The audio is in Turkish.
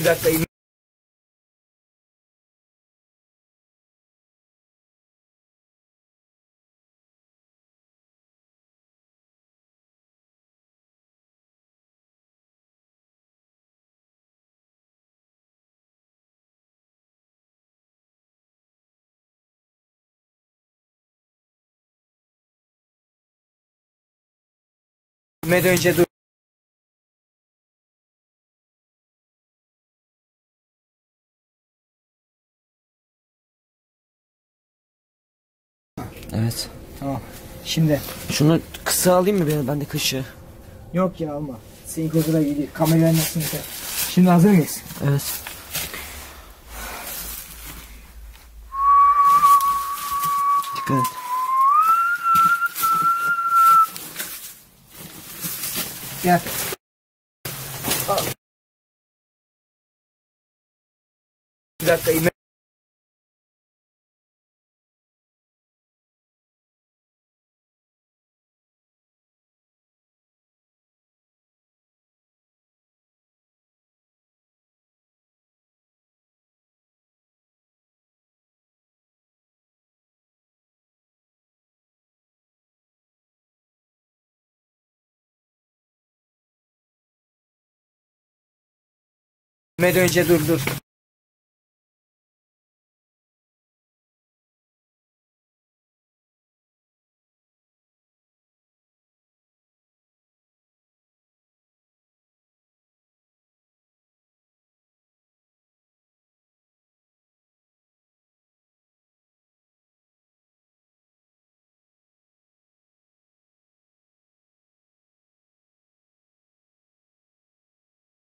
Bir dakika. in- Gitmeden önce dur. Evet. Tamam. Şimdi. Şunu kısa alayım mı ben, ben de kışı? Yok ya alma. Senin koduna gidiyor. Kamerayı nasıl. Şimdi hazır mıyız? Evet. Dikkat et. Gel. Bir dakika. in- Gitmeden önce dur dur.